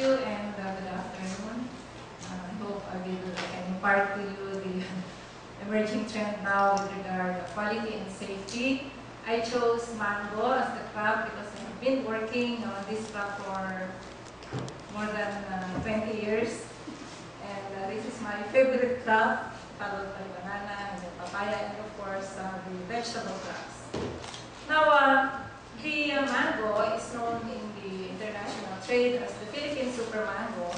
you and uh, good afternoon. Uh, I hope I will I can impart to you the emerging trend now with regard to quality and safety. I chose mango as the crop because I've been working on this crop for more than uh, 20 years. And uh, this is my favorite crop, followed by banana and papaya and of course uh, the vegetable crops. Now, uh, the uh, mango is known in the international trade as the Philippine super mango.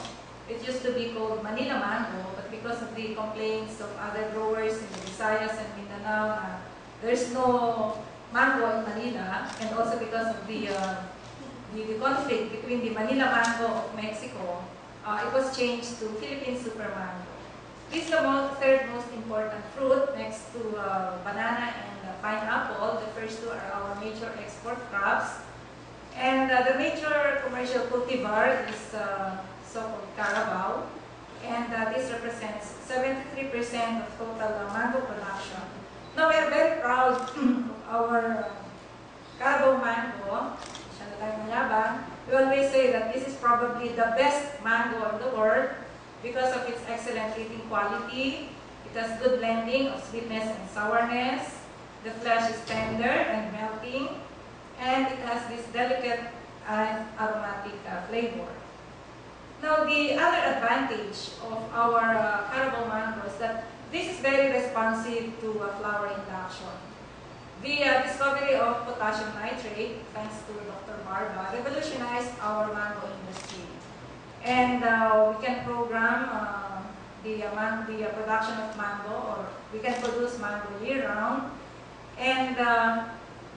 It used to be called Manila mango, but because of the complaints of other growers in the Visayas and Mindanao, uh, there's no mango in Manila, and also because of the, uh, the, the conflict between the Manila mango of Mexico, uh, it was changed to Philippine super mango. This is the third most important fruit next to uh, banana and pineapple. The first two are our major export crops. And uh, the major commercial cultivar is uh, so-called Carabao. And uh, this represents 73% of total mango production. Now we are very proud of our uh, Carabao mango. We always say that this is probably the best mango in the world because of its excellent eating quality. It has good blending of sweetness and sourness. The flesh is tender and melting. And it has this delicate and aromatic uh, flavor. Now, the other advantage of our uh, mango is that this is very responsive to uh, flower induction. The uh, discovery of potassium nitrate, thanks to Dr. Barba, revolutionized our mango industry. And uh, we can program uh, the, uh, man the production of mango, or we can produce mango year-round. And uh,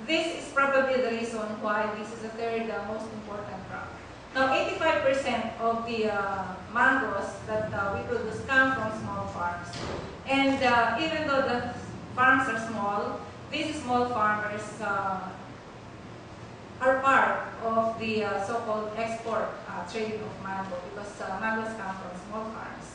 this is probably the reason why this is the third uh, most important crop. Now, 85% of the uh, mangoes that uh, we produce come from small farms. And uh, even though the farms are small, these small farmers uh, are part of the uh, so-called export uh, trade of mango because mangoes come from small farms.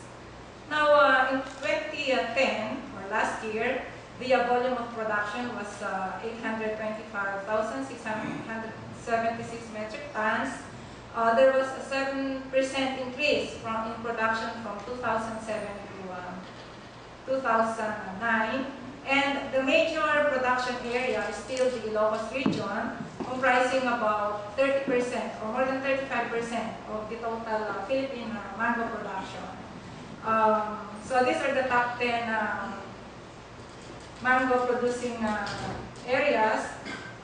Now, in 2010, or last year, the volume of production was uh, 825,676 metric tons. Uh, there was a 7% increase from, in production from 2007 to uh, 2009. And the major production area is still the Ilocos region, comprising about 30% or more than 35% of the total uh, Philippine uh, mango production. Um, so these are the top 10 um, mango producing uh, areas.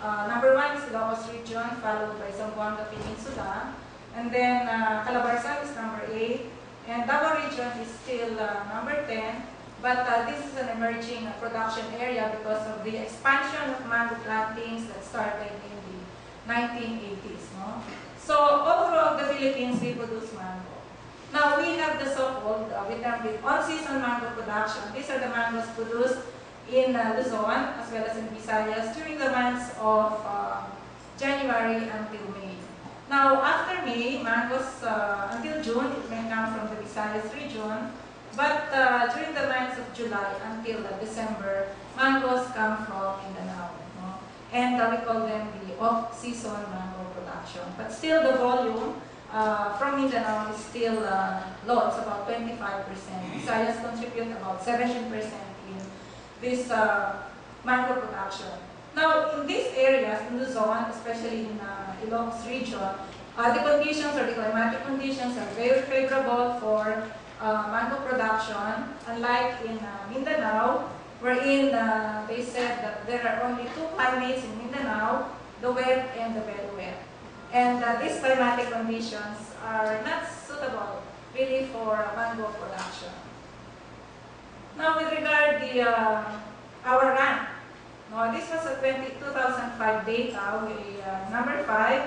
Uh, number one is Ilocos region, followed by Zamboanga Peninsula. And then uh, Calabarzon is number 8. And Davao region is still number 10. But uh, this is an emerging uh, production area because of the expansion of mango plantings that started in the 1980s. No? So all throughout the Philippines, we produce mango. Now we have the so-called, uh, we term it on-season mango production. These are the mangoes produced in uh, Luzon as well as in Visayas during the months of uh, January until May. Now after May, mangoes uh, until June, it may come from the Visayas region. But uh, during the months of July until uh, December, mangoes come from Mindanao. No? And uh, we call them the off-season mango production. But still the volume uh, from Mindanao is still uh, low. It's about 25%. Visayas contribute about 17% in this uh, mango production. Now, in these areas, in Luzon, especially in uh, Ilocos region, uh, the conditions or the climatic conditions are very favorable for uh, mango production, unlike in uh, Mindanao, wherein uh, they said that there are only two climates in Mindanao, the wet and the very wet. And uh, these climatic conditions are not suitable really for uh, mango production. Now with regard the uh, our rank, no, this was a 20, 2005 data, we uh, number 5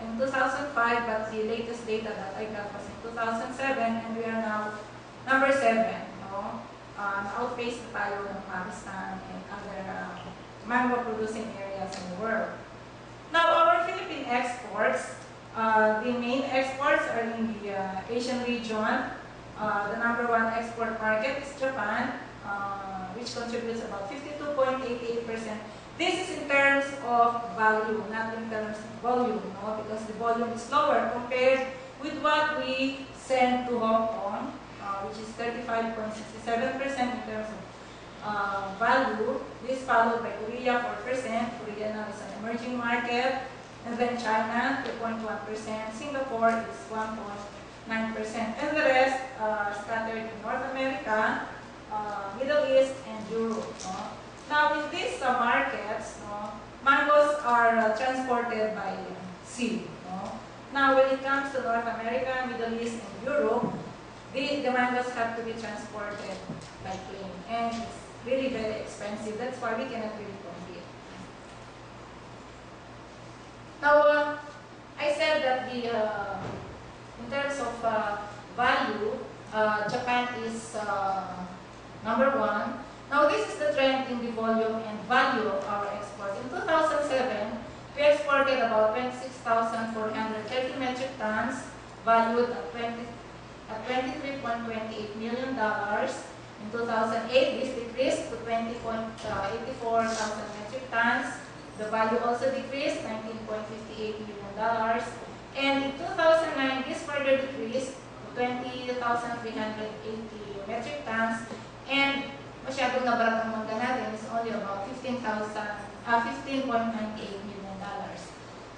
in 2005, but the latest data that I got was in 2007, and we are now number 7, no? Um, outpaced tayo Pakistan and other uh, mango-producing areas in the world. Now, our Philippine exports, uh, the main exports are in the uh, Asian region. Uh, the number one export market is Japan, uh, which contributes about 52.88%. This is in terms of value, not in terms of volume, no? because the volume is lower compared with what we send to Hong Kong, uh, which is 35.67% in terms of uh, value. This followed by Korea 4%. Korea now is an emerging market. And then China 2.1%. Singapore is 1.9%. And the rest uh, scattered in North America, uh, Middle East, and Europe. No? Now in these uh, markets, no, mangoes are uh, transported by sea. No? Now when it comes to North America, Middle East, and Europe, the, the mangoes have to be transported by plane. And it's really very expensive. That's why we cannot really compete. Now, uh, I said that the uh, in terms of uh, value, uh, Japan is uh, number one. Now, this is the trend in the volume and value of our exports. In 2007, we exported about 26,430 metric tons, valued at 20 at $23.28 million. In 2008, this decreased to 20.84 thousand metric tons. The value also decreased, $19.58 million. And in 2009, this further decreased to 20,380 metric tons. And masyadong nabarat ang natin is only about 15,000, uh, $15.98 million.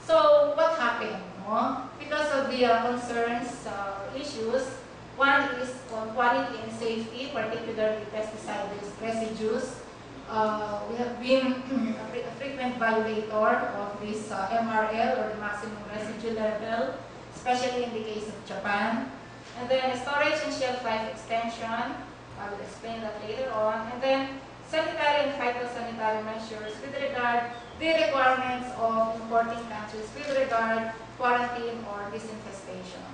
So, what happened? No? Because of the uh, concerns, uh, issues, one is on quality and safety, particularly pesticide residues. Uh, we have been a, frequent violator of this uh, MRL or the maximum residue level, especially in the case of Japan. And then storage and shelf life extension, I will explain that later on. And then sanitary and phytosanitary measures with regard the requirements of importing countries with regard quarantine or disinfestation.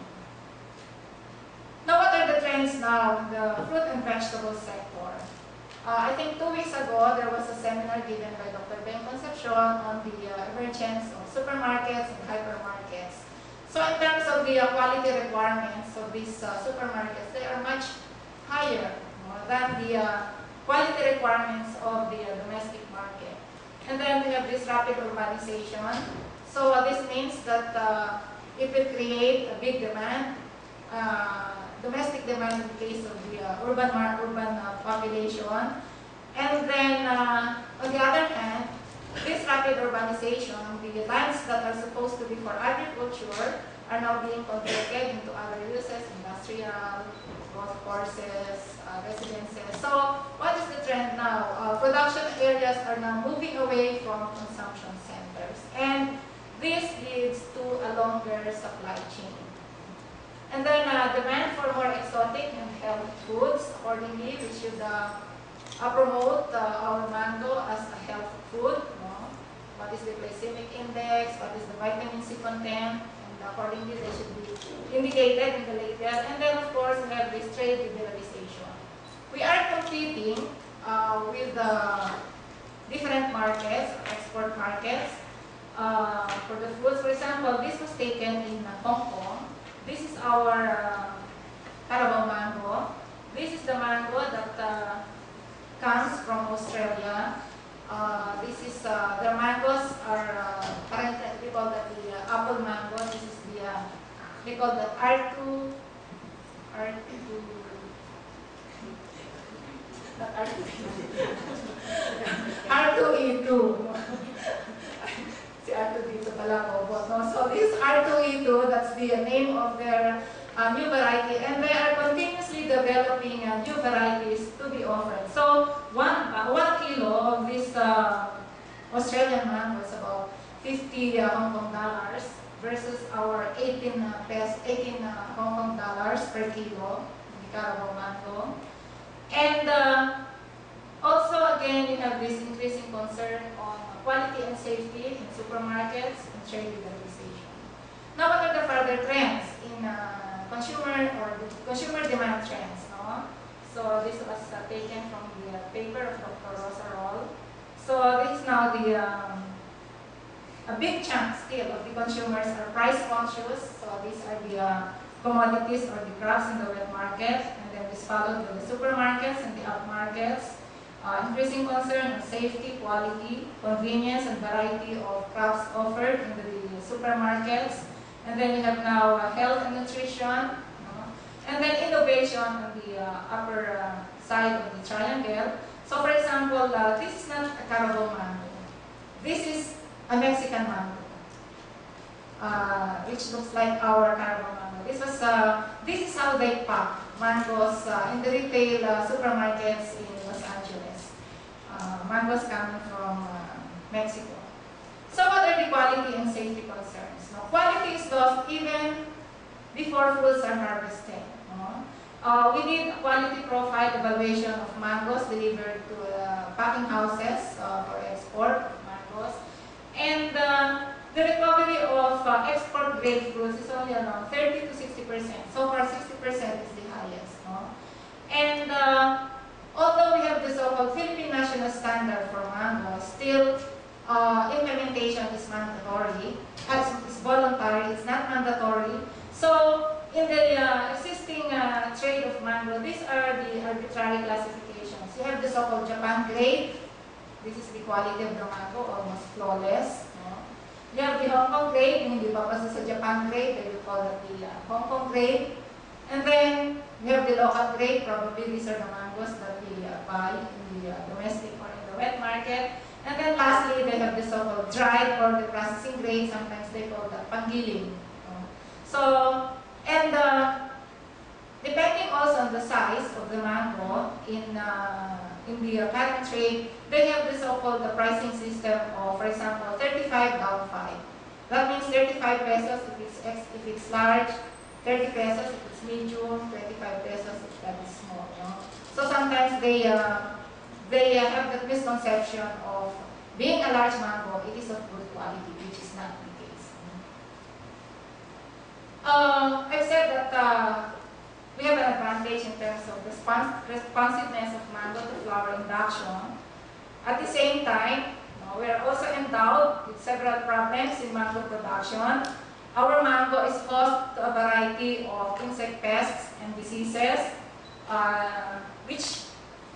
Now, what are the trends now in the fruit and vegetable sector? Uh, I think two weeks ago, there was a seminar given by Dr. Ben Concepcion on the uh, emergence of supermarkets and hypermarkets. So in terms of the uh, quality requirements of these uh, supermarkets, they are much higher than the uh, quality requirements of the uh, domestic market. And then we have this rapid urbanization. So this means that if it will create a big demand domestic demand in the case of the uh, urban urban uh, population. And then, uh, on the other hand, this rapid urbanization, the lands that are supposed to be for agriculture are now being converted into other uses, industrial, golf courses, uh, residences. So, what is the trend now? Uh, production areas are now moving away from consumption centers. And this leads to a longer supply chain. And then uh, demand for more exotic and healthy foods. Accordingly, we should uh, uh, promote uh, our mango as a health food. What is the glycemic index? What is the vitamin C content? And accordingly, they should be indicated in the label. And then, of course, we have this trade liberalization. We are competing uh, with the different markets, export markets. Uh, for the foods, for example, this was taken in Hong Kong. This is our uh, mango. This is the mango that uh, comes from Australia. Uh, this is, uh, the mangoes are, uh, currently we call that the uh, apple mango. This is the, uh, they call that R2, R2, R2E2. Si R2D2 pala robot. No? So this R2E2, that's the name of their uh, new variety, and they are continuously developing uh, new varieties to be offered. So one, uh, one kilo of this uh, Australian mango is about 50 uh, Hong Kong dollars versus our 18 uh, pesos, 18 uh, Hong Kong dollars per kilo, Carabao mango. And also, again, you have this increasing concern on quality and safety in supermarkets and trade liberalization. Now, what are the further trends in uh, consumer or consumer demand trends? No? So this was uh, taken from the uh, paper of Dr. Rosa Rolle. So this is now the um, a big chunk still of the consumers are price conscious. So these are the uh, commodities or the crops in the wet market, and then this followed by the supermarkets and the up markets. Uh, increasing concern on safety, quality, convenience, and variety of crops offered in the supermarkets. And then you have now uh, health and nutrition. no? And then innovation on the uh, upper uh, side of the triangle. So for example, uh, this is not a Carabao mango. This is a Mexican mango, uh, which looks like our Carabao mango. This was uh, this is how they pack mangoes uh, in the retail uh, supermarkets. Mangoes coming from uh, Mexico. So what are the quality and safety concerns? No, quality is lost even before fruits are harvested. Uh, we need a quality profile evaluation of mangoes delivered to uh, packing houses uh, for export of mangoes. And uh, the recovery of uh, export grade fruits is only around 30 to 60 percent. So far, 60 percent is the highest. No? And although we have the so-called Philippine national standard for mangoes, still uh, implementation is mandatory. It's voluntary, it's not mandatory. So in the uh, existing uh, trade of mango, these are the arbitrary classifications. You have the so-called Japan grade. This is the quality of the mango, almost flawless. You have the Hong Kong grade, hindi pa pa sa Japan grade, they will call it the uh, Hong Kong grade. And then we have the local grade, probably these are the mangoes that we uh, buy in the uh, domestic or in the wet market. And then lastly, they have the so-called dried or the processing grade, sometimes they call that panggiling. no? So, and uh, depending also on the size of the mango in uh, in the uh, trade, they have the so-called the pricing system of, for example, 35 down 5. That means 35 pesos if it's if it's large, 30 pesos if it's medium, 25 pesos if that is small. No? So sometimes they uh, they uh, have the misconception of being a large mango, it is of good quality, which is not the case. Uh, I've said that uh, we have an advantage in terms of respons- responsiveness of mango to flower induction. At the same time, we are also endowed with several problems in mango production. Our mango is host to a variety of insect pests and diseases, uh, which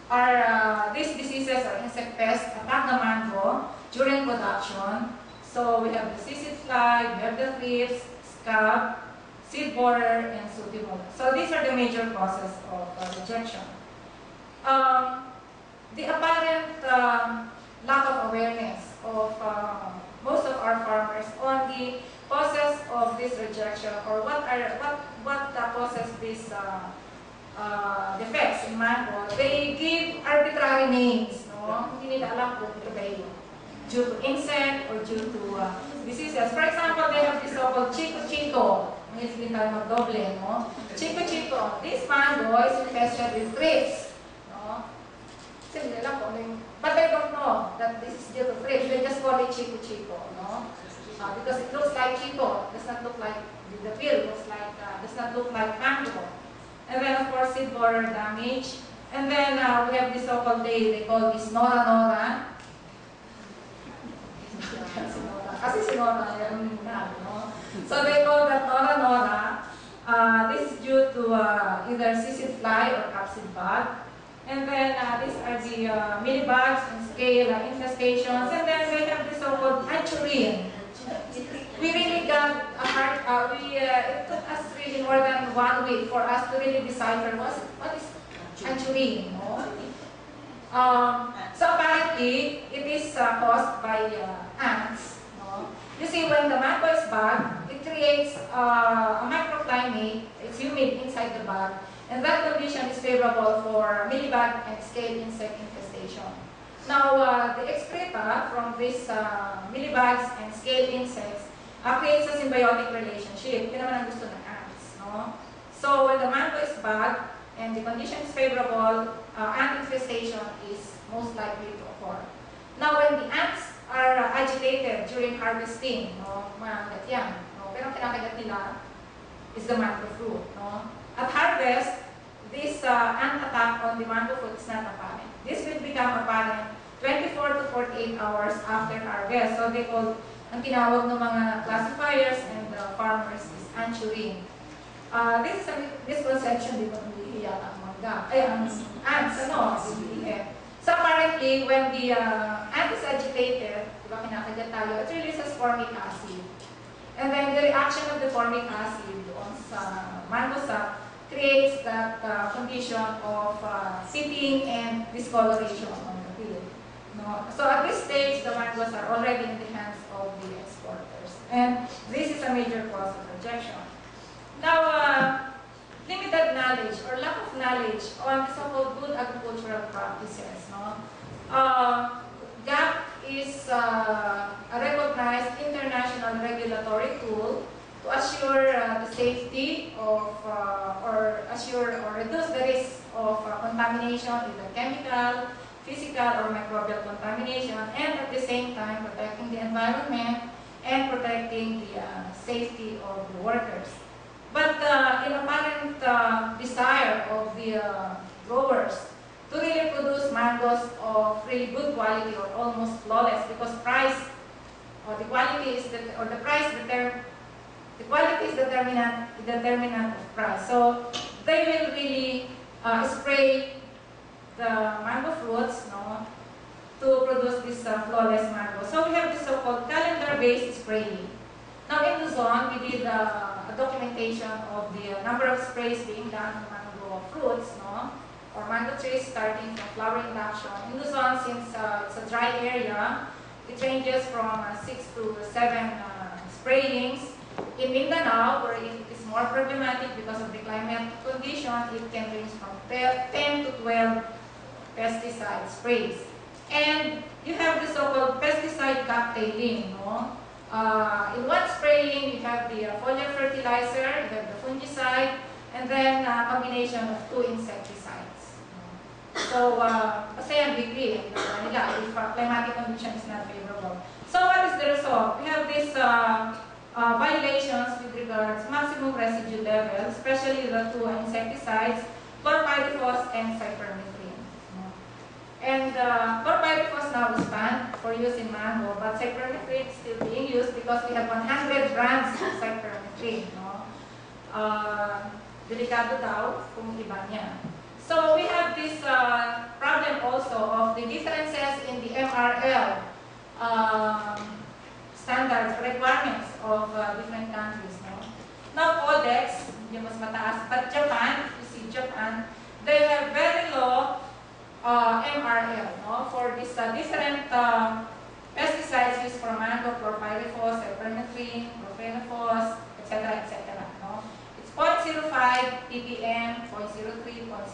are uh, these diseases or insect pests attack the mango during production. So we have the cecid fly, we have the thrips, scab, seed borer, and mold. So these are the major causes of uh, rejection. Um, the apparent um, lack of awareness of uh, most of our farmers on the causes of this rejection or what are what what uh, causes this uh, uh, defects in mango, they give arbitrary names, no? Hindi nila alam kung ito. Due to insect or due to uh, diseases. For example, they have this so-called chico-chico. Ngayon hindi tayo magdoble, no? Chico-chico. This mango is infested with thrips, no? But they don't know that this is due to thrips. They just call it chico-chico, no? Uh, because it looks like chico. Does not look like, the peel looks like, uh, does not look like mango. And then, of course, seed borer damage. And then, uh, we have this so-called day, they call this Nora Nora. Nora? So, they call that Nora Nora. Uh, this is due to uh, either cecid fly or capsid bug. And then, uh, these are the uh, mealybugs and scale uh, infestations. And then, they have this so-called anchurin. We really got a hard, uh, we, uh, it took us really more than one week for us to really decipher what, what is anchurin, no? Um, so apparently, it is uh, caused by uh, ants, no? You see, when the mango is bag, it creates uh, a microclimate, it's humid inside the bag, and that condition is favorable for mealybug and scale insect infestation. Now, uh, the excreta from these uh, mealybugs and scale insects uh, creates a symbiotic relationship. Yun naman ang gusto ng ants. No? So, when the mango is bad and the condition is favorable, uh, ant infestation is most likely to occur. Now, when the ants are uh, agitated during harvesting, no, mga yan, no, pero kinakagat nila is the mango fruit. No? At harvest, this uh, ant attack on the mango fruit is not apparent. This will become apparent 24 to 48 hours after harvest. So they call, ang tinawag ng mga classifiers and uh, farmers is anchurin. Uh, this is a misconception, di ba hindi yata ang mangga. Ay, ang ants, ano. So apparently, when the uh, ant is agitated, di ba kinakagat tayo, it releases formic acid. And then the reaction of the formic acid on sa mango sap creates that uh, condition of uh, sitting and discoloration on the peel. So at this stage, the mangoes are already in the hands of the exporters. And this is a major cause of rejection. Now, uh, limited knowledge or lack of knowledge on so-called good agricultural practices. No? Uh, GAP is uh, a recognized international regulatory tool to assure uh, the safety of uh, or assure or reduce the risk of uh, contamination, either chemical, physical, or microbial contamination, and at the same time protecting the environment and protecting the uh, safety of the workers. But uh, in apparent uh, desire of the uh, growers to really produce mangoes of really good quality or almost flawless because price or the quality is the, or the price the quality is determinant determinant of price. So they will really uh, spray the mango fruits no, to produce this uh, flawless mango. So we have this so-called calendar-based spraying. Now in Luzon, we did uh, a documentation of the number of sprays being done on mango fruits, no? or mango trees starting from flower induction. In Luzon, since uh, it's a dry area, it ranges from uh, 6 to 7 uh, sprayings. In Mindanao, where it is more problematic because of the climate condition, it can range from 10 to 12 pesticide sprays. And you have the so-called pesticide cocktailing, no? Uh, in one spraying, you have the uh, foliar fertilizer, you have the fungicide, and then a combination of two insecticides. So, uh, ang degree, nila, if uh, climatic condition is not favorable. So, what is the result? We have these uh, uh, violations with regards maximum residue level, especially the two insecticides, chlorpyrifos and cypermethrin. And uh, chlorpyrifos now is banned for use in mango, but cypermethrin is still being used because we have 100 grams of cypermethrin. No? Uh, delikado daw kung iba niya. So we have this uh, problem also of the differences in the MRL um, standards, requirements of uh, different countries. No? Now Codex, yung mas mataas, but Japan, you see Japan, they have very low uh, MRL no? for these uh, different uh, pesticides used for mango, chlorpyrifos, cypermethrin, profenofos, etc., etc. No? It's 0.05 ppm, 0.03, 0.05.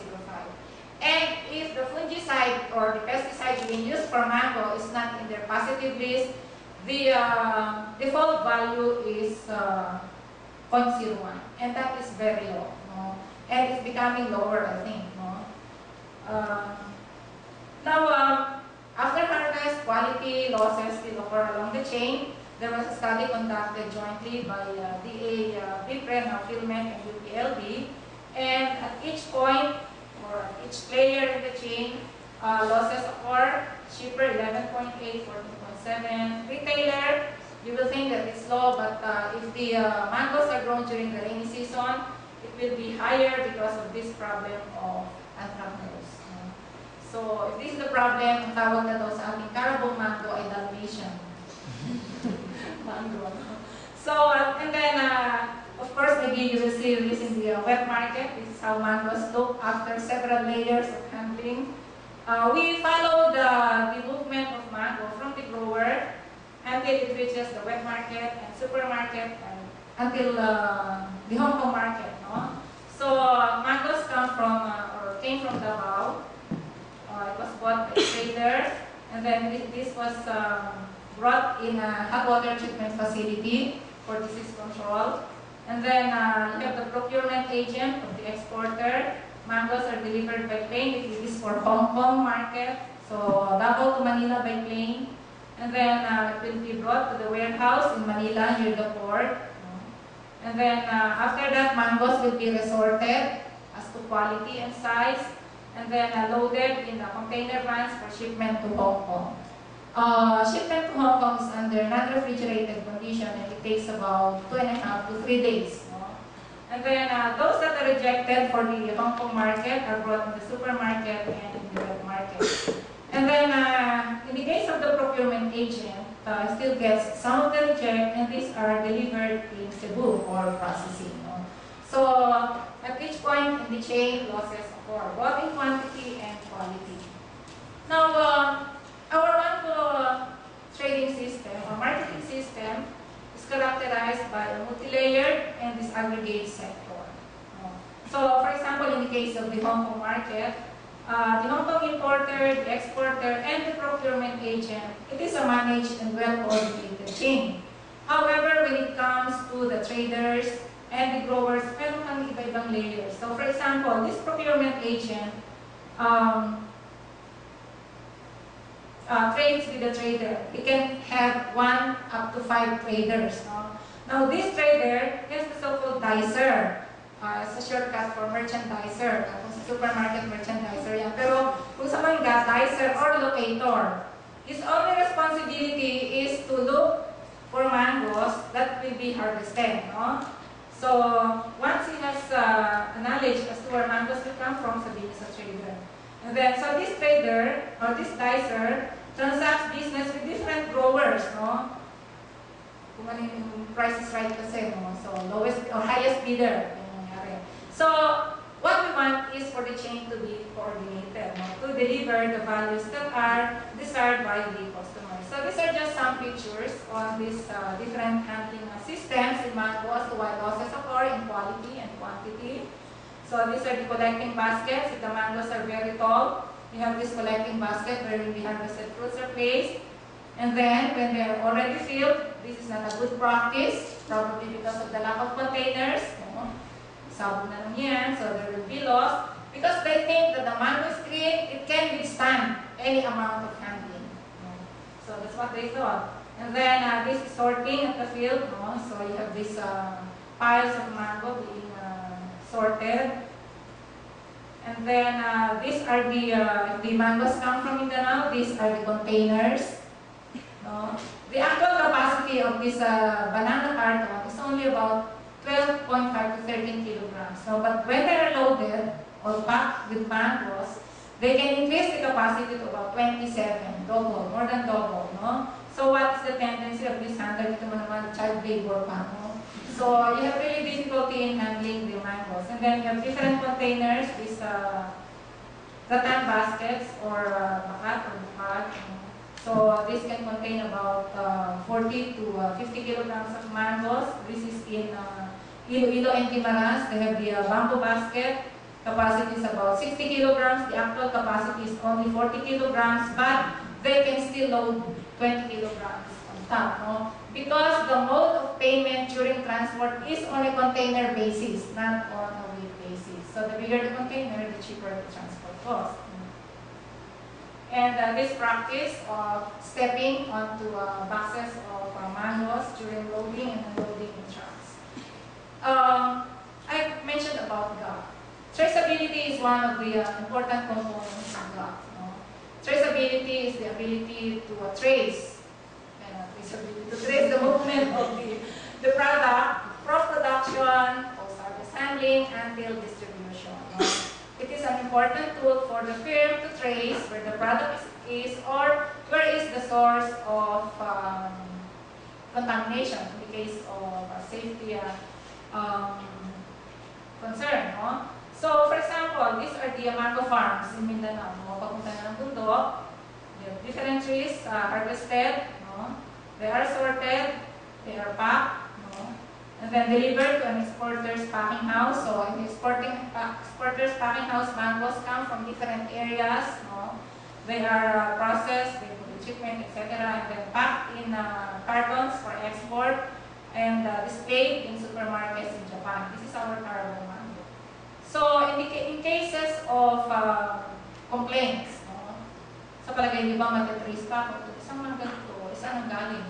And if the fungicide or the pesticide being used for mango is not in their positive list, the uh, default value is uh, 0.01, and that is very low. No? And it's becoming lower, I think. No? Uh, now, um, after harvest, quality losses still occur along the chain. There was a study conducted jointly by uh, DA, uh, BIPREN, uh, PhilMech, and UPLB. And at each point, or at each player in the chain, uh, losses occur. Shipper 11.8, 14.7. Retailer, you will think that it's low, but uh, if the uh, mangoes are grown during the rainy season, it will be higher because of this problem of anthracnose. So, if this is the problem, ang tawag na daw sa ating carabao mango ay Dalmatian. mango. So, and then, uh, of course, maybe you will see this in the uh, wet market. This is how mangoes look after several layers of handling. Uh, we follow the, the movement of mango from the grower until it reaches the wet market and supermarket and until uh, the Hong Kong market. No? So, uh, mangoes come from, uh, or came from Davao. Uh, it was bought by traders, and then this, this was um, brought in a hot water treatment facility for disease control. And then uh, you have the procurement agent of the exporter. Mangoes are delivered by plane. It is for Hong Kong market. So Davao to Manila by plane. And then uh, it will be brought to the warehouse in Manila near the port. And then uh, after that, mangoes will be resorted as to quality and size. And then uh, loaded in the container vans for shipment to Hong Kong. Uh, shipment to Hong Kong is under non-refrigerated condition and it takes about two and a half to three days. No? And then uh, those that are rejected for the Hong Kong market are brought in the supermarket and in the wet market. And And then, uh, in the case of the procurement agent, uh, still gets some of the reject, and these are delivered in Cebu for processing. No? So, at each point in the chain, losses occur, both in quantity and quality. Now, uh, our mango trading system or marketing system is characterized by a multi-layered and disaggregated sector. So, for example, in the case of the Hong Kong market, uh, the Hong Kong importer, the exporter, and the procurement agent, it is a managed and well-coordinated chain. However, when it comes to the traders and the growers, meron kang iba-ibang layers. So, for example, this procurement agent um, uh, trades with the trader. He can have one up to five traders. No? Now, this trader is the so-called dicer. Uh, it's a shortcut for merchandiser. Sa supermarket, merchandiser yan. Pero kung sa mangga, dicer or locator. His only responsibility is to look for mangoes that will be harvested. No? So, once he has uh, a knowledge as to where mangoes will come from, sabihin sa trader. And then, so this trader, or this dicer, transacts business with different growers, no? Kung price is right kasi, no? So, lowest or highest bidder. So, what we want is for the chain to be coordinated, no? To deliver the values that are desired by the customer. So, these are just some pictures on these uh, different handling systems in mango as to losses occur in quality and quantity. So, these are the collecting baskets. If the mangoes are very tall, we have this collecting basket where we harvested fruits are placed. And then, when they are already filled, this is not a good practice, probably because of the lack of containers. No? Sabog na so there will be loss. Because they think that the mango is clean, it can withstand any amount of handling. So that's what they thought. And then, uh, this is sorting at the field. No? So you have these uh, piles of mango being uh, sorted. And then uh, these are the, uh, the mangoes come from Mindanao, these are the containers. No? The actual capacity of this uh, banana carton is only about 12.5 to 13 kilograms. So, but when they are loaded or packed with mangoes, they can increase the capacity to about 27, double, more than double. No? So what is the tendency of this handler? Ito mo naman, child labor pa. No? So you have really difficulty in handling the mangoes. And then you have different containers, these uh, rattan baskets or uh, bakat or bukat. So this can contain about uh, 40 to uh, 50 kilograms of mangoes. This is in uh, Iloilo and Guimaras. They have the uh, bamboo basket. Capacity is about 60 kilograms. The actual capacity is only 40 kilograms, but they can still load 20 kilograms on top. No? Because the mode of payment during transport is on a container basis, not on a weight basis. So the bigger the container, the cheaper the transport cost. And uh, this practice of stepping onto uh, boxes of uh, mangoes during loading and unloading in trucks. Um, I mentioned about GAP. Traceability is one of the uh, important components of GAP. No? Traceability is the ability to uh, trace to trace the movement of the, the product from production, post-harvest handling, until distribution. It is an important tool for the firm to trace where the product is, or where is the source of um, contamination in the case of uh, safety uh, um, concern. No? So, for example, these are the mango farms in Mindanao. No? Papunta na ng bundok, different trees uh, harvested, no? They are sorted, they are packed, no? and then delivered to an exporter's packing house. So in the exporting, uh, exporter's packing house, mangoes come from different areas. No? They are uh, processed, they go to shipment, etc., and then packed in uh, cartons for export and uh, displayed in supermarkets in Japan. This is our Carabao mango. So in, in cases of uh, complaints, no? sa palagay, di ba, matitrace pa kung isang mga ganito, saan ang galing?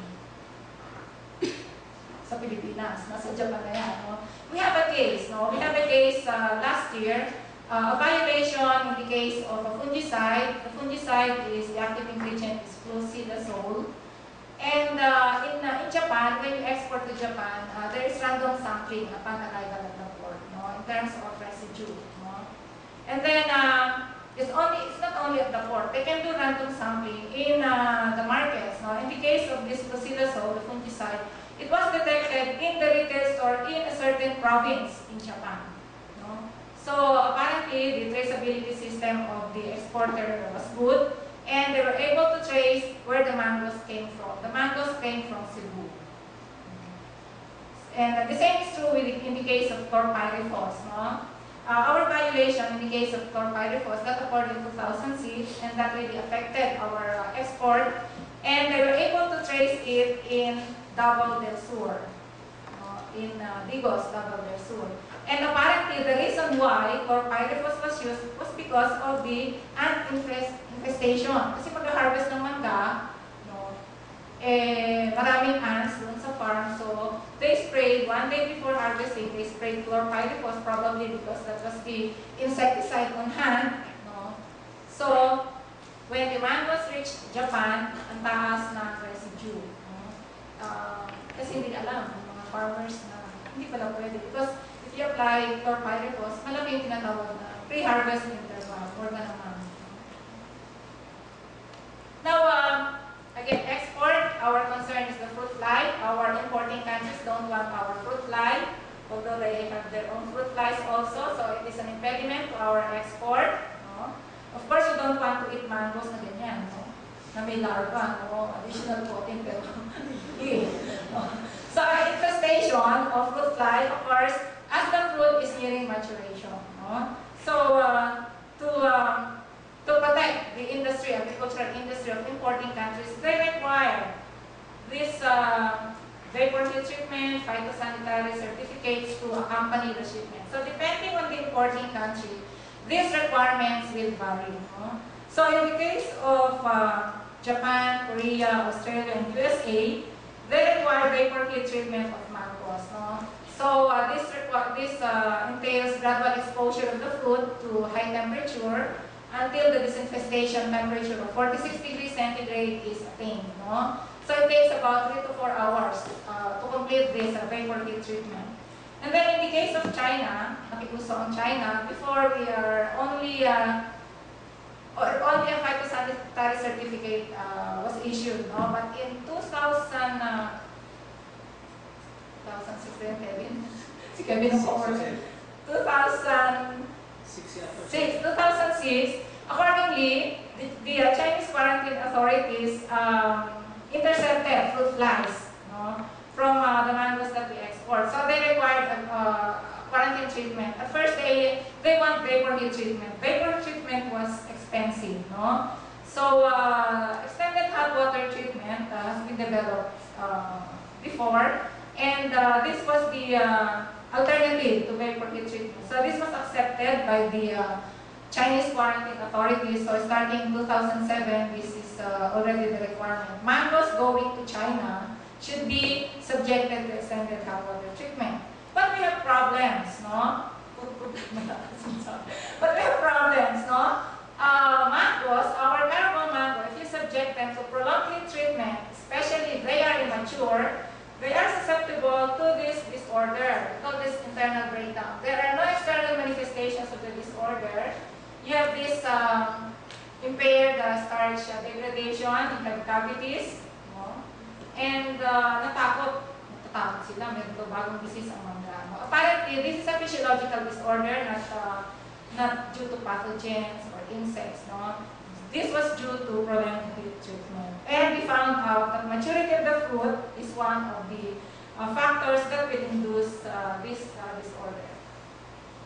Sa Pilipinas, nasa Japan na yan. No? We have a case, no? We have a case uh, last year, uh, a violation in the case of a fungicide. The fungicide is, the active ingredient is flucidazole. And uh, in, uh, in Japan, when you export to Japan, uh, there is random sampling upon arrival at the port, no? in terms of No? And then, uh, it's only it's not only at the port. They can do random sampling in uh, the markets. No? In the case of this Flusilazole, the fungicide, it was detected in the retail store in a certain province in Japan. No? So apparently, the traceability system of the exporter was good, and they were able to trace where the mangoes came from. The mangoes came from Cebu. And the same is true in the case of chlorpyrifos. No? Uh, our valuation in the case of chlorpyrifos got according to 2006, and that really affected our uh, export. And they were able to trace it in Davao del Sur, uh, in uh, Digos, Davao del Sur. And apparently, the reason why chlorpyrifos was used was because of the ant infest infestation. Kasi pag-harvest ng mangga, eh, maraming ants dun sa farm. So, they sprayed, one day before harvesting, they sprayed chlorpyrifos probably because that was the insecticide on hand. No? So, when the mangoes reached Japan, ang taas ng residue. No? Uh, kasi hindi alam ng mga farmers na hindi pala pwede. Because if you apply chlorpyrifos, malaki yung tinatawag na pre-harvest interval, more than a month. Now, um, again, export, our concern is the fruit fly. Our importing countries don't want our fruit fly, although they have their own fruit flies also, so it is an impediment to our export. No? Of course, you don't want to eat mangoes na ganyan, no? na may larva, no? additional coating, pero? So, infestation of fruit fly occurs as the fruit is nearing maturation. No? So, uh, to um, to protect the industry, agricultural industry of importing countries, they require this uh, vapor heat treatment, phytosanitary certificates to accompany the shipment. So depending on the importing country, these requirements will vary. No? So in the case of uh, Japan, Korea, Australia, and USA, they require vapor heat treatment of mangoes. No? So uh, this, this uh, entails gradual exposure of the fruit to high temperature until the disinfestation temperature of 46 degrees centigrade is attained. No? So it takes about 3 to 4 hours uh, to complete this uh, heat treatment. And then in the case of China, nakiuso ang China, before we are only, uh, or only a phytosanitary certificate uh, was issued. No? But in 2000, uh, 2006 Kevin? si Kevin ang 2000, 6, 2006, accordingly, the, the Chinese quarantine authorities um, intercepted fruit flies no, from uh, the mangoes that we export. So they required uh, quarantine treatment. At first, they, they want vapor treatment. Vapor treatment was expensive. No? So uh, extended hot water treatment uh, has been developed uh, before. And this was the alternative to vapor treatment. So this was accepted by the Chinese quarantine authorities. So starting 2007, this is uh, already the requirement. Mangoes going to China should be subjected to extended water treatment. But we have problems, no? but we have problems, no? Uh, mangoes, our Carabao mango, if you subject them to prolonged treatment, especially if they are immature, they are susceptible to this disorder, to this internal breakdown. There are no external manifestations of the disorder. You have this um, impaired uh, starch uh, degradation, you have cavities, no? and uh, natakot, natatakot sila, to bagong disease ang mga no? Apparently, this is a physiological disorder, not, uh, not due to pathogens or insects. No? This was due to heat treatment. And we found out that maturity of the fruit is one of the uh, factors that will induce uh, this uh, disorder.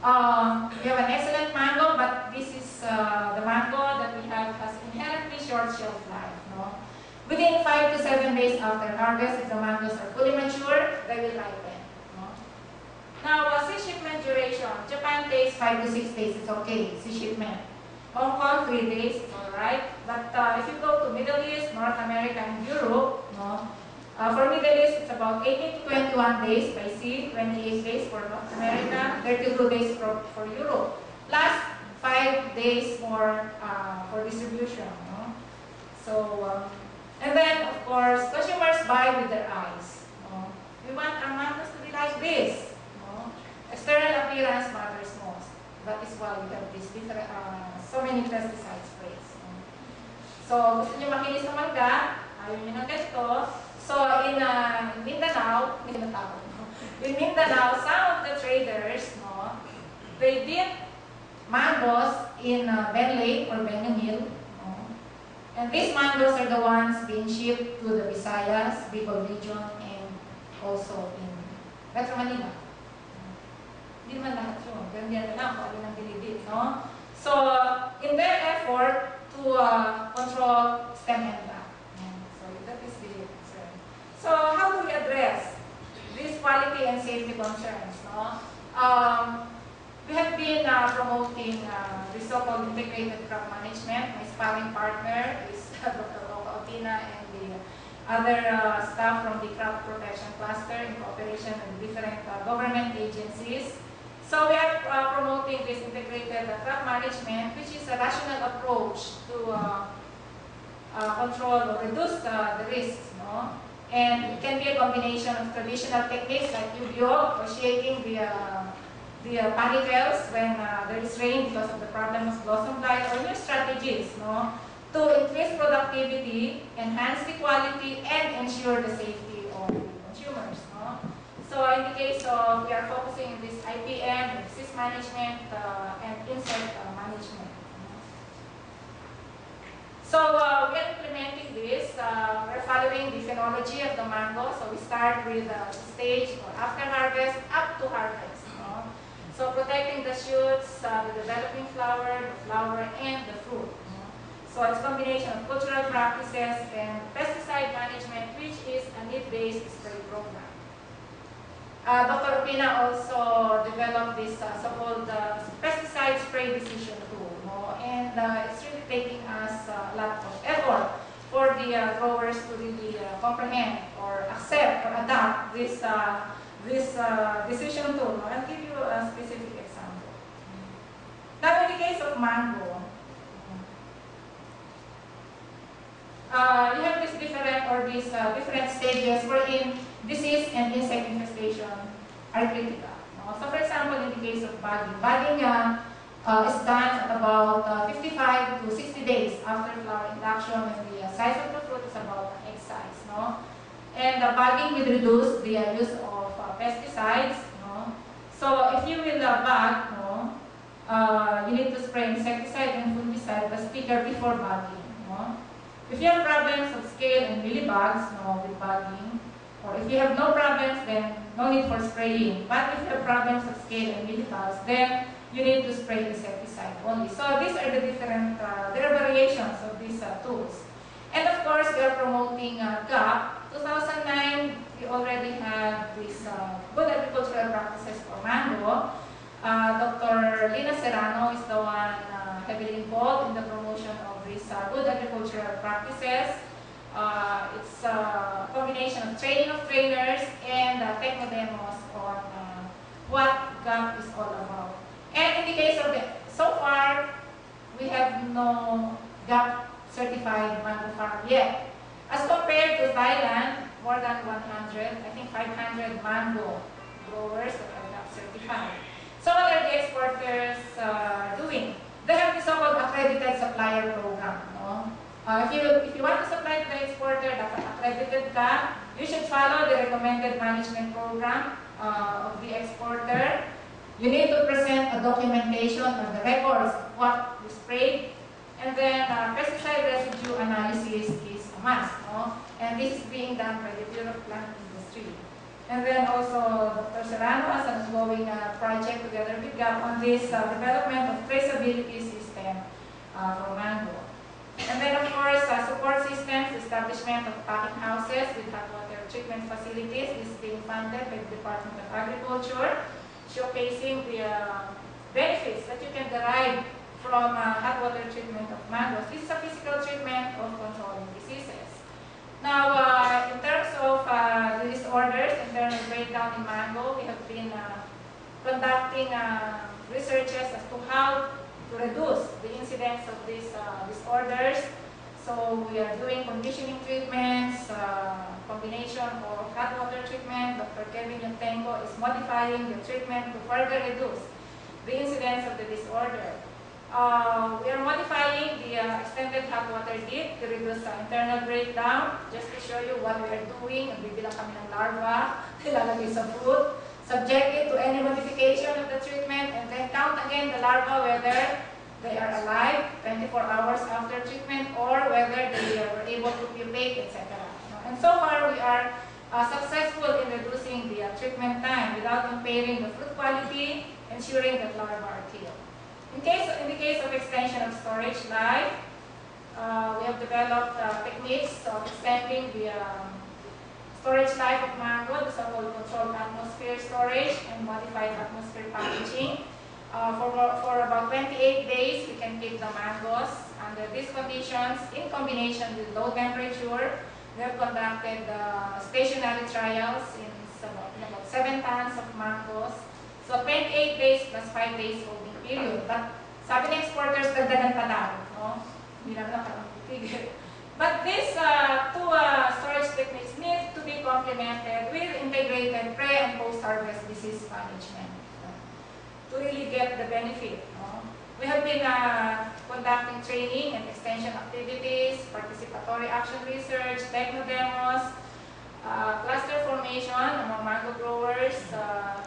Um, we have an excellent mango, but this is uh, the mango that we have has inherently short shelf life. No? Within 5 to 7 days after harvest, if the mangoes are fully mature, they will ripen. No? Now, uh, sea shipment duration. Japan takes 5 to 6 days. It's okay, sea shipment. Hong Kong, 3 days, alright? But uh, if you go to Middle East, North America, and Europe, no, uh, for Middle East, it's about 18 to 21 days by sea, 28 days for North America, 32 days for, for Europe. Last 5 days for, uh, for distribution. No? So, um, and then, of course, consumers buy with their eyes. No? We want our mangoes to be like this. No? External appearance matters most. that is why we have different, uh, so many pesticide sprays. So, gusto niyo makinis sa mangga, ayaw niyo ng ganito. So, in uh, Mindanao, Mindanao, in Mindanao, some of the traders, no, they did mangoes in uh, Benlate or Benomyl. No? And these mangoes are the ones being shipped to the Visayas, Bicol region, and also in Metro Manila. No? So, in their effort to uh, control stem and back. So, that is the concern. So, how do we address these quality and safety concerns, no? Um, we have been uh, promoting uh, the so-called integrated crop management. My sparring partner is Dr. Rocco Opina and the other uh, staff from the crop protection cluster in cooperation with different uh, government agencies. So we are uh, promoting this integrated uh, crop management, which is a rational approach to control or reduce the risks. No? And it can be a combination of traditional techniques like yu-gi-oh or shaking the, uh, the uh, panicles when uh, there is rain because of the problem of blossom blight or new strategies no? to increase productivity, enhance the quality, and ensure the safety of the consumers. No? So in the case of, we are focusing on this IPM, disease management, uh, and insect uh, management. So uh, we are implementing this. Uh, we're following the phenology of the mango. So we start with uh, the stage or after harvest up to harvest. So protecting the shoots, uh, the developing flower, the flower, and the fruit. So it's a combination of cultural practices and pesticide management, which is a need-based spray program. Uh, Dr. Opina also developed this uh, so-called uh, pesticide spray decision tool, and uh, it's really taking us uh, a lot of effort for the uh, growers to really uh, comprehend or accept or adopt this uh, this uh, decision tool. I'll give you a specific example. Now, in the case of mango, uh, you have these different or these different stages wherein disease and insect infestation are critical. So for example, in the case of bagging, bagging uh, uh, is done at about uh, 55 to 60 days after flower induction and the size of the fruit is about egg size. No? And the bagging will reduce the use of uh, pesticides. No? So if you will uh, bag, no, you need to spray insecticide and fungicide, the speaker before bagging. No? If you have problems of scale and mealybugs, no, with bagging, or if you have no problems, then no need for spraying. But if you have problems of scale and mealybugs, then you need to spray insecticide only. So these are the different, uh, there are variations of these uh, tools. And of course, we are promoting uh, GAP. 2009, we already have this uh, good agricultural practices for mango. Uh, Dr. Lina Serrano is the one uh, heavily involved in the promotion of these uh, good agricultural practices. It's a combination of training of trainers and uh, techno demos on what GAP is all about. And in the case of the, so far, we have no GAP certified mango farm yet. As compared to Thailand, more than 100, I think 500 mango growers that are GAP certified. So what are the exporters uh, doing? They have the so-called accredited supplier program. No? Uh, if, you, if you want to supply to the exporter, dapat accredited ka, you should follow the recommended management program uh, of the exporter. You need to present a documentation of the records what you sprayed. And then uh, pesticide residue analysis is a must. No? And this is being done by the Bureau of Plant Industry. And then also Dr. Serrano has an ongoing uh, project together with GAP on this uh, development of traceability system uh, for mango. And then of course, support systems, establishment of packing houses with water treatment facilities is being funded by the Department of Agriculture, showcasing the uh, benefits that you can derive from uh, hot water treatment of mangoes. This is a physical treatment of controlling diseases. Now, uh, in terms of uh, the disorders, internal breakdown in mango, we have been uh, conducting uh, researches as to how to reduce the incidence of these uh, disorders. So we are doing conditioning treatments, uh, combination of hot water treatment. Dr. Kevin Yaptenco is modifying the treatment to further reduce the incidence of the disorder. Uh, we are modifying the uh, extended hot water dip to reduce the internal breakdown. Just to show you what we are doing, nagbibilang kami ng larva, nilalagay sa food, subject it to any modification of the treatment, and then count again the larva whether they are alive 24 hours after treatment or whether they were able to pupate, etc. And so far, we are uh, successful in reducing the uh, treatment time without impairing the fruit quality, ensuring that larvae are killed. In, case, in the case of extension of storage life, uh, we have developed uh, techniques of extending the um, storage life of mango, the so-called controlled atmosphere storage and modified atmosphere packaging. Uh, for, for about 28 days, we can keep the mangoes under these conditions in combination with low temperature. We have conducted uh, stationary trials in about, in about 7 tons of mangoes. So 28 days plus 5 days holding period. But sabi ng exporters, dagdagan pa daw. No? Hindi nakarang figure. But these uh, two uh, storage techniques need to be complemented with integrated pre- and post-harvest disease management to really get the benefit. No? We have been uh, conducting training and extension activities, participatory action research, techno demos, uh, cluster formation among mango growers, uh,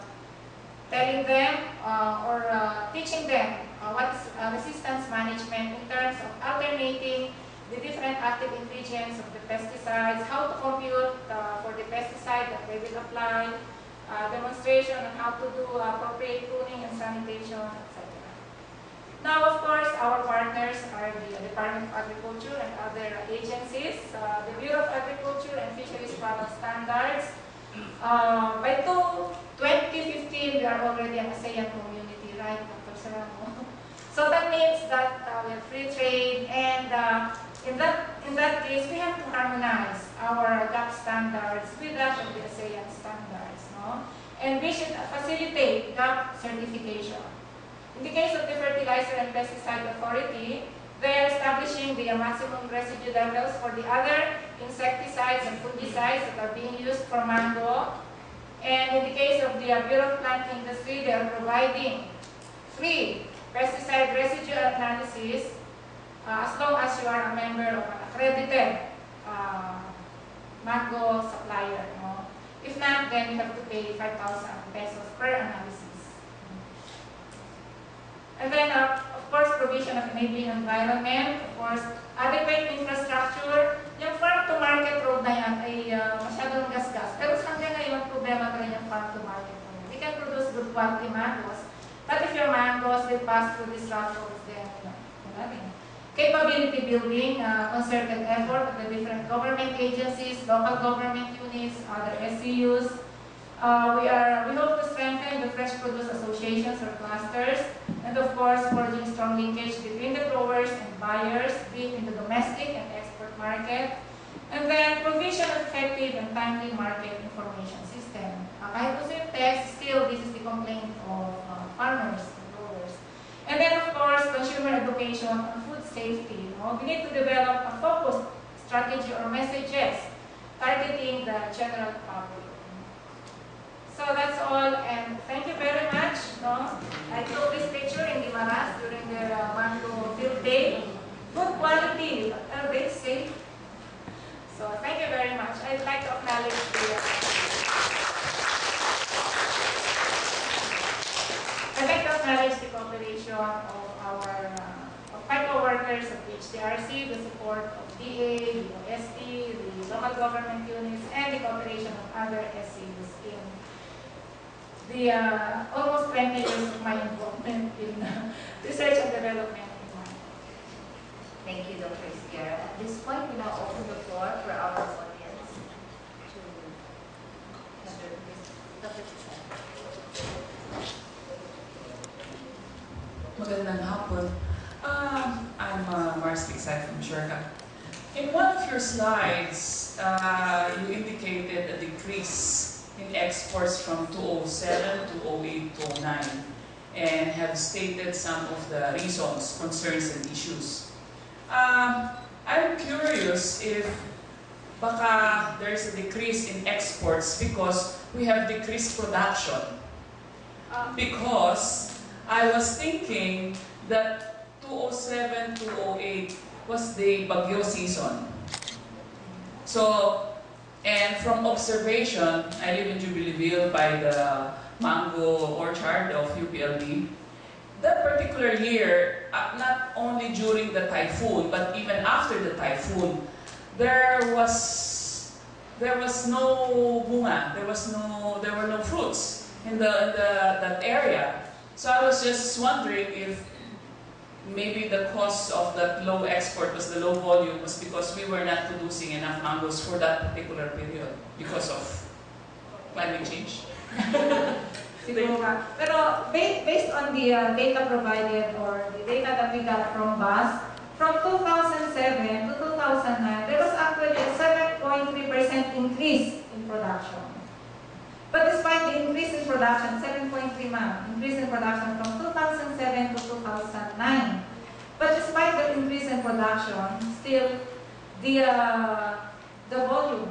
telling them uh, or uh, teaching them uh, what is resistance management in terms of alternating the different active ingredients of the pesticides, how to compute for the pesticide that they will apply, uh, demonstration on how to do appropriate pruning and sanitation, etc. Now, of course, our partners are the Department of Agriculture and other agencies, uh, the Bureau of Agriculture and Fisheries Product Standards. Uh, by 2015, we are already an ASEAN community, right, Dr. Serrano? So that means that uh, we have free trade and uh, in that, in that case, we have to harmonize our GAP standards with that of the ASEAN standards. No? And we should facilitate GAP certification. In the case of the Fertilizer and Pesticide Authority, they are establishing the maximum residue levels for the other insecticides and fungicides that are being used for mango. And in the case of the Bureau of Plant Industry, they are providing free pesticide residue analysis uh, as long as you are a member of an accredited uh, mango supplier. If not, then you have to pay 5,000 pesos per analysis. And then, uh, of course, provision of enabling environment, of course, adequate infrastructure. Yung farm-to-market road na yan ay uh, masyadong gasgas. Pero hanggang ngayon, problema pa rin yung farm-to-market road. We can produce good quality mangoes, but if your mangoes will pass through these roads, then, you know. Capability building, uh, concerted effort of the different government agencies, local government units, other SCUs. Uh, we are we hope to strengthen the fresh produce associations or clusters, and of course forging strong linkage between the growers and buyers, be in the domestic and export market. And then provision of effective and timely market information system. Uh, kahit po yung text, still this is the complaint of uh, farmers and growers. And then of course, consumer education safety. You know? We need to develop a focused strategy or messages targeting the general public. So that's all, and thank you very much. No? I took this picture in Guimaras during the uh, mango field day. Good quality, are they safe? So thank you very much. I'd like to acknowledge the uh, I'd like to acknowledge the cooperation of our uh, of my co-workers of HDRC, the support of DA, the OST, the local government units, and the cooperation of other SCUs in the uh, almost 20 years of my involvement in uh, research and development in Manila. Thank you, Dr. Esguerra. At this point, we now open the floor for our audience to have their Dr. Esguerra. Magandang hapon. Um, I'm uh, Mars Tiksay from SEARCA. In one of your slides, uh, you indicated a decrease in exports from 2007 to 08 to 09 and have stated some of the reasons, concerns, and issues. Um, I'm curious if baka there's a decrease in exports because we have decreased production Uh, because I was thinking that 207, 208 was the Bagyo season. So, and from observation, I live in Jubileeville by the mango orchard of UPLB. That particular year, uh, not only during the typhoon, but even after the typhoon, there was there was no bunga, there was no there were no fruits in the, the that area. So I was just wondering if maybe the cost of that low export was the low volume was because we were not producing enough mangoes for that particular period because of climate change. Pero based on the uh, data provided or the data that we got from BAS, from 2007 to 2009, there was actually a 7.3% increase in production. But despite the increase in production, 7.3 ma'am, increase in production from 2007 to 2009. But despite the increase in production, still the uh, the volume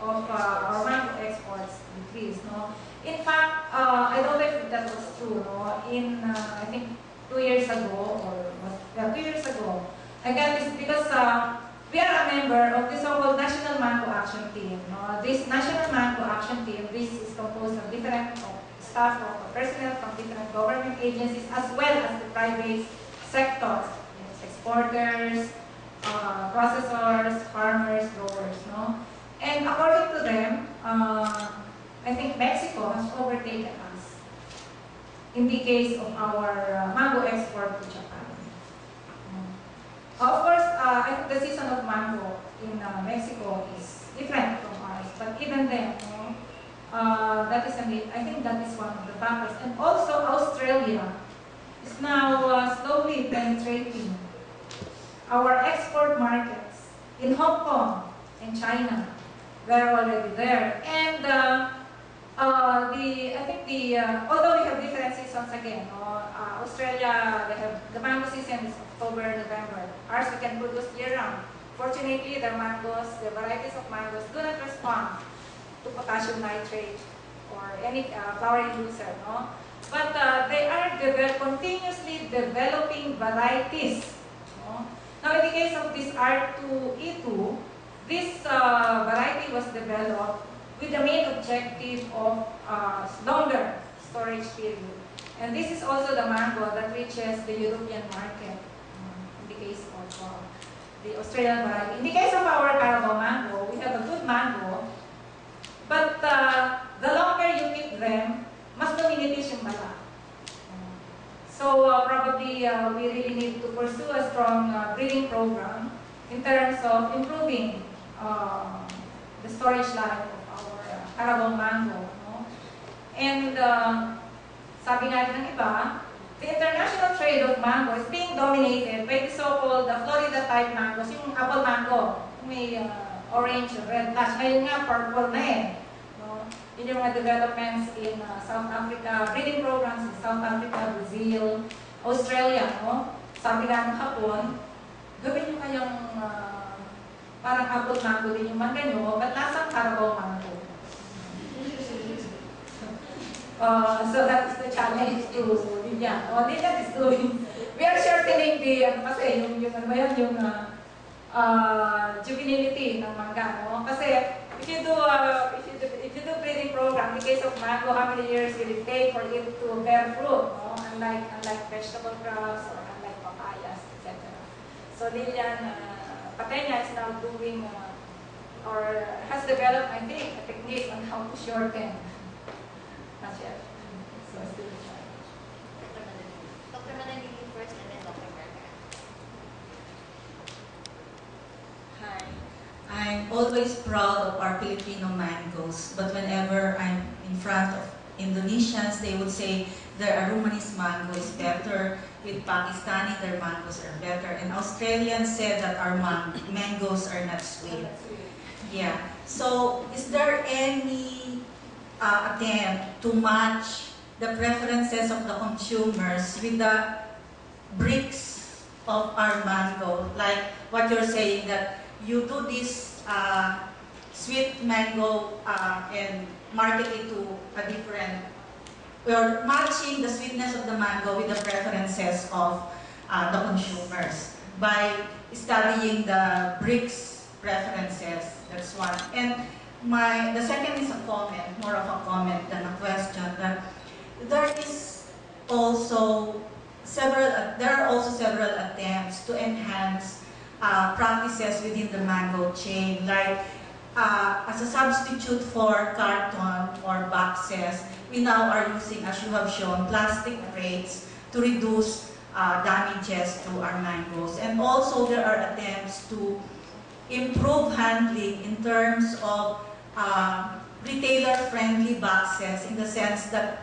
of uh, our mango exports decreased. No, in fact, uh, I don't know if that was true. No, in uh, I think two years ago or was, yeah, two years ago, I got because uh, we are a member of the so-called National Mango Action Team. This National Mango Action Team, this is composed of different staff of personnel from different government agencies as well as the private sectors, yes, exporters, uh, processors, farmers, growers. No? And according to them, uh, I think Mexico has overtaken us in the case of our uh, mango export to Japan. Of course, uh, I think the season of mango in uh, Mexico is different from ours. But even then, uh, that is I think that is one of the factors. And also Australia is now uh, slowly penetrating our export markets in Hong Kong and China. They're already there. And uh, uh, the I think the uh, although we have different seasons again, no? uh, Australia they have the mango season is October, November. Ours we can produce year round. Fortunately, the mangoes, the varieties of mangoes do not respond to potassium nitrate or any uh, flower inducer, no. But uh, they are develop, continuously developing varieties. No? Now, in the case of this R2E2, this uh, variety was developed with the main objective of uh, longer storage period. And this is also the mango that reaches the European market the Australian variety. In the case of our Carabao mango, we have a good mango, but uh, the longer you keep them, mas luminitis yung bala. So uh, probably uh, we really need to pursue a strong uh, breeding program in terms of improving uh, the storage life of our uh, Carabao mango. No? And uh, sabi nga ng iba, the international trade of mango is being dominated by the so-called the Florida type mangoes, yung apple mango, may uh, orange, red flash. Ngayon nga, purple na eh. No? Yun yung mga developments in uh, South Africa, breeding programs in South Africa, Brazil, Australia. No? Sabi nga ng hapon, gawin nyo kayong uh, parang apple mango din yung mangga nyo, but lasang Carabao mango. Uh, so that is the challenge to Lilian. Oh, Lilian is doing, we are shortening the, ano kasi, yung, yung, ano ba yun, yung uh, uh, juvenility ng mangga, no? Kasi, if you do, uh, if you do, if you do breeding program, in case of mango, how many years will it take for it to bear fruit, no? Unlike, unlike vegetable crops or unlike papayas, etc. So Lilian uh, Patena is now doing, uh, or has developed, I think, a technique on how to shorten not yet. So still a. Dr. Manalili. Dr. Manalili first and then Dr. Berger. Hi. I'm always proud of our Filipino mangoes, but whenever I'm in front of Indonesians, they would say their Arumanis mango is better. With Pakistani, their mangoes are better. And Australians said that our man- mangoes are not sweet. Yeah. So, is there any uh, attempt to match the preferences of the consumers with the Brix of our mango? Like what you're saying that you do this uh, sweet mango uh, and market it to a different we're matching the sweetness of the mango with the preferences of uh, the consumers by studying the Brix preferences. That's one. And my the second is a comment, more of a comment than a question. That there is also several there are also several attempts to enhance uh, practices within the mango chain, like uh, as a substitute for carton or boxes, we now are using, as you have shown, plastic crates to reduce uh, damages to our mangoes. And also there are attempts to improve handling in terms of uh, retailer-friendly boxes in the sense that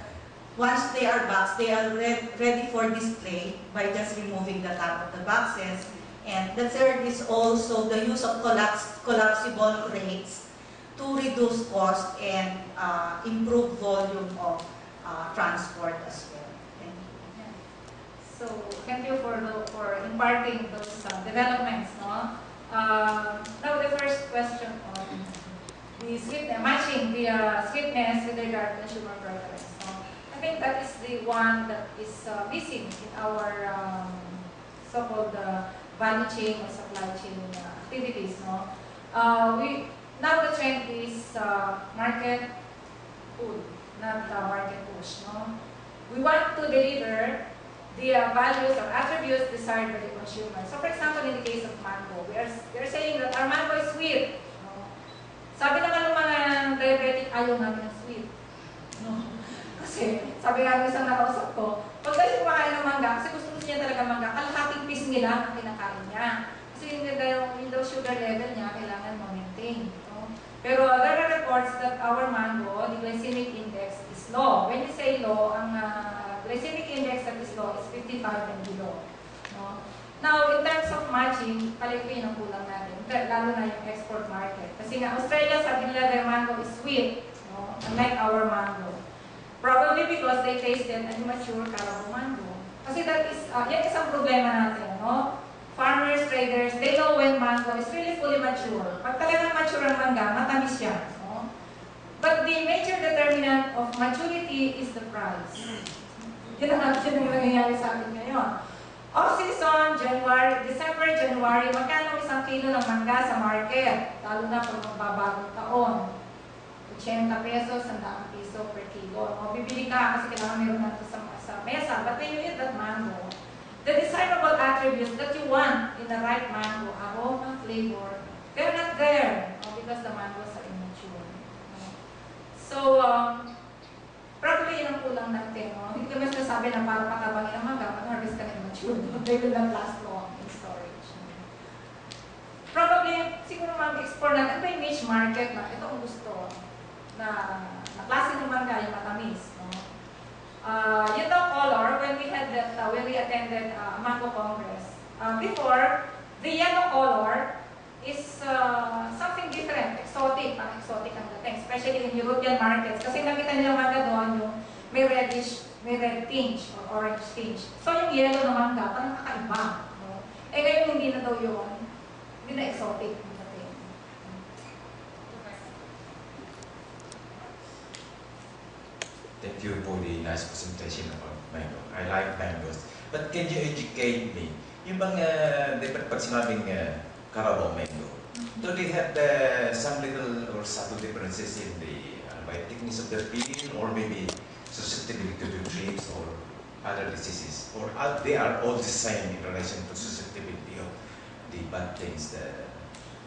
once they are boxed, they are re- ready for display by just removing the top of the boxes. And the third is also the use of collaps- collapsible crates to reduce cost and uh, improve volume of uh, transport as well. Thank you. So, thank you for, the, for imparting those uh, developments, no? Uh, now, the first question on the sweetness, matching the uh, sweetness with regard to consumer preference, no? I think that is the one that is uh, missing in our um, so-called uh, value chain or supply chain uh, activities, no? Uh, we, now the trend is uh, market pull, not market push, no? We want to deliver the uh, values or attributes desired by the consumer. So for example, in the case of mango, we are, we are saying that our mango is sweet. Sabi naman ng mga diabetic, ayaw natin ng sweet. No? Kasi, sabi nga ng isang nakausap ko, pag kasi kumakain ng mangga, kasi gusto niya talaga mangga, kalahating piece nila ang kinakain niya. Kasi yung, yung, yung daw sugar level niya, kailangan ma-maintain. No? Pero there are reports that our mango, the glycemic index is low. When you say low, ang uh, glycemic index that is low is 55 and below. No? Now, in terms of matching, palipin ang kulang natin, lalo na yung export market. Kasi nga, Australia, sabi nila, their mango is sweet, no? unlike our mango. Probably because they tasted an immature Carabao mango. Kasi that is, uh, yan isang problema natin, no? Farmers, traders, they know when mango is really fully mature. Pag talagang mature ang mangga, matamis yan. No? But the major determinant of maturity is the price. Yun yun ang nangyayari sa atin ngayon. Off-season, January, December, January, magkano isang kilo ng mangga sa market? Lalo na pag magbabagong taon. 80 pesos, 100 piso per kilo. O, bibili ka kasi kailangan meron natin sa, sa mesa. But when you eat that mango, the desirable attributes that you want in the right mango, aroma, flavor, they're not there no, because the mangoes are immature. So, um, probably yun ang kulang natin. No? Hindi kami sinasabi na para patabangin ang mangga, mag-harvest ka na immature. No? They will not last long in storage. Probably, siguro mag-explore natin, may niche market na ito ang gusto na, na klase ng mangga yung matamis. No? Uh, yun daw color, when we had that, uh, when we attended uh, Mango Congress, uh, before, the yellow color is uh, something different, exotic, parang exotic ang dating, especially in European markets. Kasi nakita nila mangga doon yung may reddish, may red tinge or orange tinge. So yung yellow na mangga, parang kakaiba. No? Eh ngayon hindi na daw yun, hindi na exotic. Thank you for the nice presentation about mango. I like mangoes. But can you educate me? Yung bang, uh, di ba't pag sinabing uh, Carabao mango, do they have uh, some little or subtle differences in the by thickness of the peel or maybe susceptibility to thrips or other diseases? Or are, they are all the same in relation to susceptibility of the bad things that,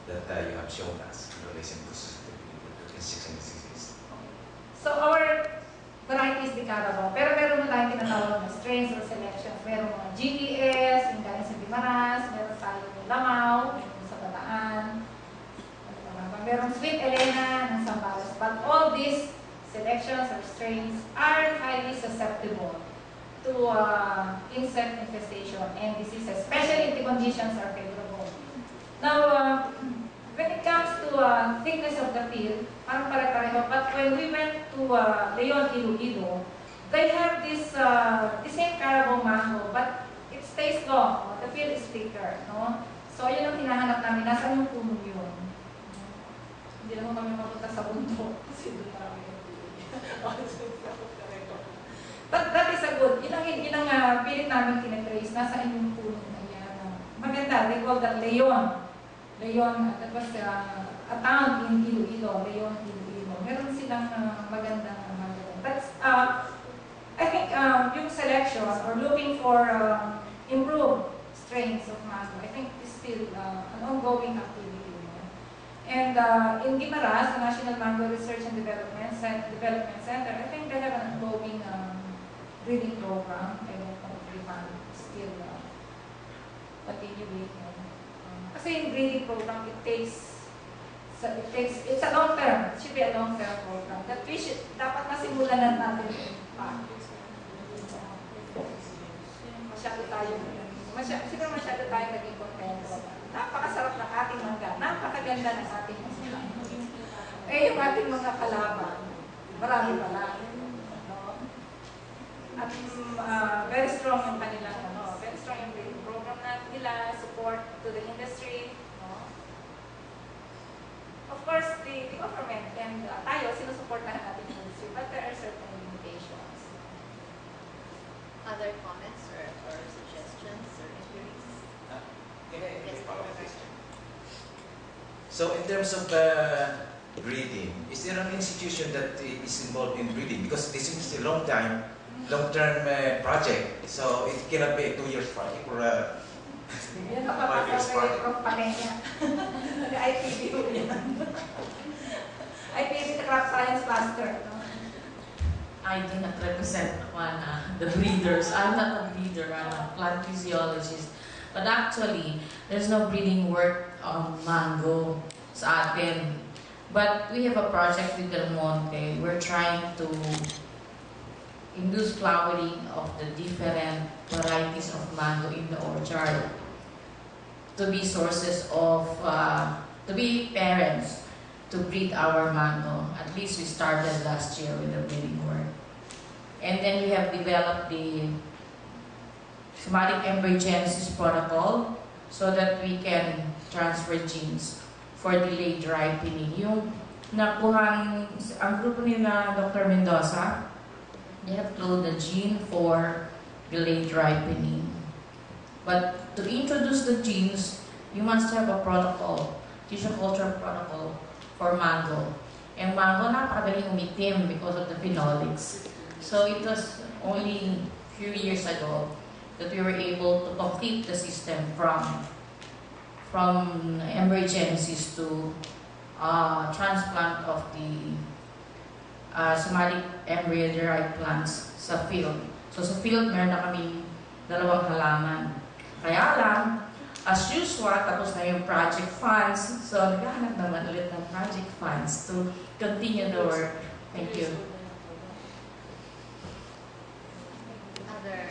that uh, you have shown us in relation to susceptibility to insects and diseases? So our varieties di Carabao, pero meron na tayong tinatawag na strains or selections. Meron mga GTS, yung galing sa Guimaras, meron ng Lamaw, sa Bataan, ano pa nga ba? meron Sweet Elena ng Zambales. But all these selections or strains are highly susceptible to uh, insect infestation and diseases, especially if the conditions are favorable. Now, uh, when it comes to uh, thickness of the peel, parang pare-pareho. But when we went to uh, Leon Iloilo, they have this uh, the same Carabao mango, but it stays long. No? The peel is thicker. No? So, yun ang hinahanap namin. Nasaan yung puno yun? Hindi naman kami mapunta sa bundok kasi doon marami yung. But that is a good, yun ang, yun ang uh, pilit namin tinatrace, nasa inyong puno na yan. maganda, they call that Leon. Leon, ah, that was uh, a town in Iloilo, Leon, Iloilo. Meron silang uh, magandang maganda. That's, uh, I think um, yung selection or looking for uh, improved strains of mango, I think is still uh, an ongoing activity. And uh, in Guimaras, the National Mango Research and Development, Cen- Development Center, I think they have an ongoing um, breeding program. I don't know if they can still uh, continue with it. Um, kasi in breeding program, it takes so it takes, it's a long term, it should be a long term program. That we should, dapat masimulan na natin yung impact. Masyado tayo, masyado, siguro masyado tayo naging kontento. Napakasarap ng ating mangga, napakaganda ng ating mangga. Eh, yung ating mga kalaban, marami pala. No? At mm, ah, very strong yung kanilang, ano, very strong yung program na nila, support to the industry. No? Of course, the, the government and uh, tayo, sinusuportahan natin yung industry, but there are certain limitations. Other comments So in terms of uh, breeding, is there an institution that is involved in breeding? Because this is a long time, long-term uh, project, so it cannot be a two years project or uh, Yan ang Five years papasok kay project. Prof. Panenya. Nag-IPB po yan. The crop science master. No? I do not represent one, uh, the breeders. I'm not a breeder, I'm a plant physiologist. But actually, there's no breeding work on mango sa atin. But we have a project with Del Monte. We're trying to induce flowering of the different varieties of mango in the orchard to be sources of, uh, to be parents to breed our mango. At least we started last year with the breeding work. And then we have developed the somatic embryogenesis protocol so that we can transfer genes for delayed ripening. Yung nakuhan, ang grupo nila Dr. Mendoza, they have cloned the gene for delayed ripening. But to introduce the genes, you must have a protocol, tissue culture protocol for mango. And mango, napakadaling umitim because of the phenolics. So it was only a few years ago that we were able to complete the system from from embryogenesis to uh, transplant of the uh, somatic embryo-derived plants sa field. So sa field, meron na kami dalawang halaman. Kaya lang, as usual, tapos na yung project funds. So naghahanap naman ulit ng project funds to continue the work. Thank you. Other